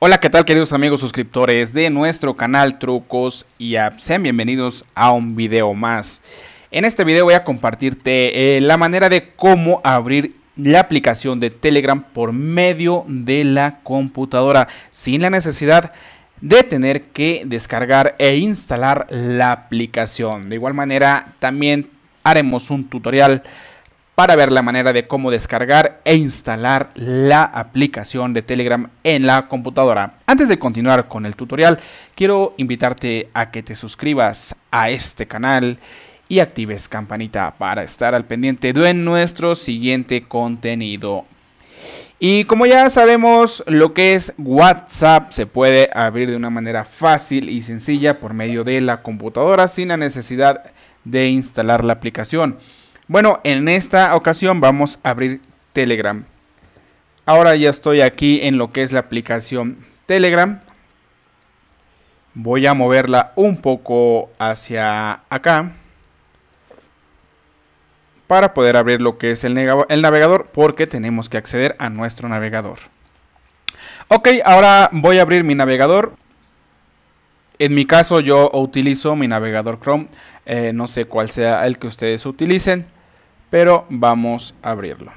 Hola, ¿qué tal queridos amigos suscriptores de nuestro canal Trucos y Apps? Sean bienvenidos a un video más. En este video voy a compartirte eh, la manera de cómo abrir la aplicación de Telegram por medio de la computadora sin la necesidad de tener que descargar e instalar la aplicación. De igual manera también haremos un tutorial para ver la manera de cómo descargar e instalar la aplicación de Telegram en la computadora. Antes de continuar con el tutorial, quiero invitarte a que te suscribas a este canal y actives campanita para estar al pendiente de nuestro siguiente contenido. Y como ya sabemos, lo que es WhatsApp se puede abrir de una manera fácil y sencilla por medio de la computadora sin la necesidad de instalar la aplicación. Bueno, en esta ocasión vamos a abrir Telegram. Ahora ya estoy aquí en lo que es la aplicación Telegram. Voy a moverla un poco hacia acá. Para poder abrir lo que es el, navegador. Porque tenemos que acceder a nuestro navegador. Ok, ahora voy a abrir mi navegador. En mi caso yo utilizo mi navegador Chrome. Eh, no sé cuál sea el que ustedes utilicen pero vamos a abrirlo.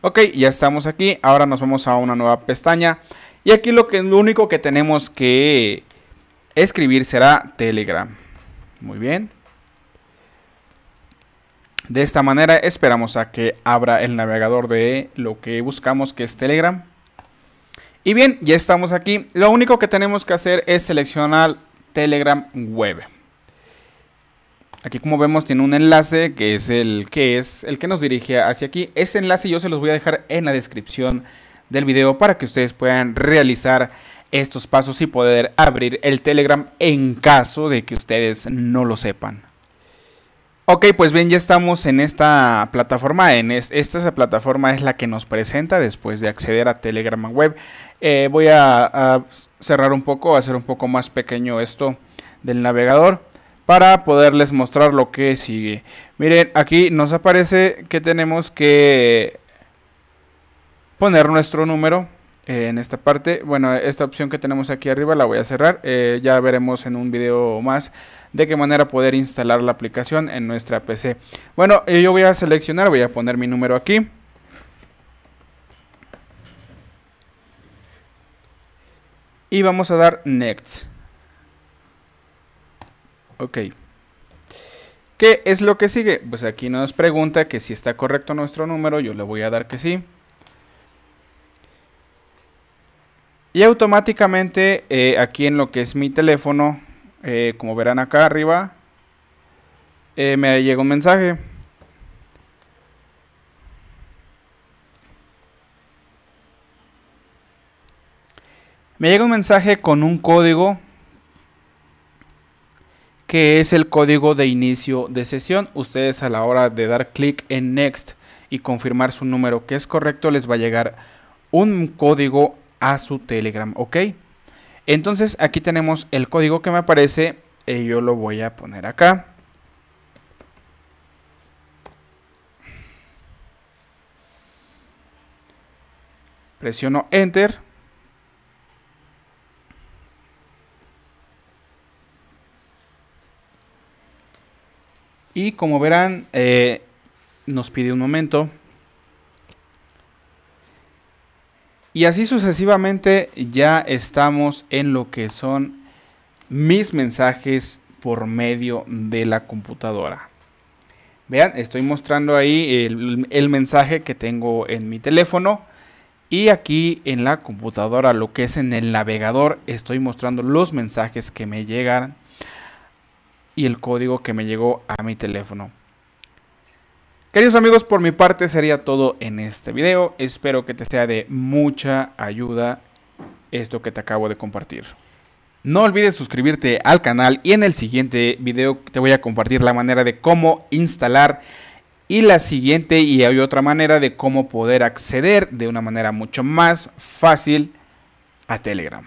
Ok, ya estamos aquí. Ahora nos vamos a una nueva pestaña. Y aquí lo, que, lo único que tenemos que escribir será Telegram. Muy bien. De esta manera esperamos a que abra el navegador de lo que buscamos que es Telegram. Y bien, ya estamos aquí. Lo único que tenemos que hacer es seleccionar Telegram Web. Aquí como vemos tiene un enlace que es el que es el que nos dirige hacia aquí. Ese enlace yo se los voy a dejar en la descripción del video para que ustedes puedan realizar estos pasos y poder abrir el Telegram en caso de que ustedes no lo sepan. Ok, pues bien, ya estamos en esta plataforma. En esta plataforma es la que nos presenta después de acceder a Telegram Web. Eh, voy a, a cerrar un poco, hacer un poco más pequeño esto del navegador para poderles mostrar lo que sigue. Miren, aquí nos aparece que tenemos que poner nuestro número en esta parte. Bueno, esta opción que tenemos aquí arriba la voy a cerrar. Eh, ya veremos en un video más de qué manera poder instalar la aplicación en nuestra PC. Bueno, eh, yo voy a seleccionar, voy a poner mi número aquí. Y vamos a dar Next. Ok. ¿Qué es lo que sigue? Pues aquí nos pregunta que si está correcto nuestro número, yo le voy a dar que sí. Y automáticamente eh, aquí en lo que es mi teléfono, eh, como verán acá arriba, eh, me llega un mensaje. Me llega un mensaje con un código que es el código de inicio de sesión. Ustedes a la hora de dar clic en Next y confirmar su número que es correcto, les va a llegar un código a su Telegram, ¿ok? Entonces aquí tenemos el código que me aparece y yo lo voy a poner acá. Presiono Enter. Como verán, eh, nos pide un momento. Y así sucesivamente ya estamos en lo que son mis mensajes por medio de la computadora. Vean, estoy mostrando ahí el, el, mensaje que tengo en mi teléfono. Y aquí en la computadora, lo que es en el navegador, estoy mostrando los mensajes que me llegan y el código que me llegó a mi teléfono. Queridos amigos, por mi parte sería todo en este video. Espero que te sea de mucha ayuda esto que te acabo de compartir. No olvides suscribirte al canal y en el siguiente video te voy a compartir la manera de cómo instalar y la siguiente y hay otra manera de cómo poder acceder de una manera mucho más fácil a Telegram.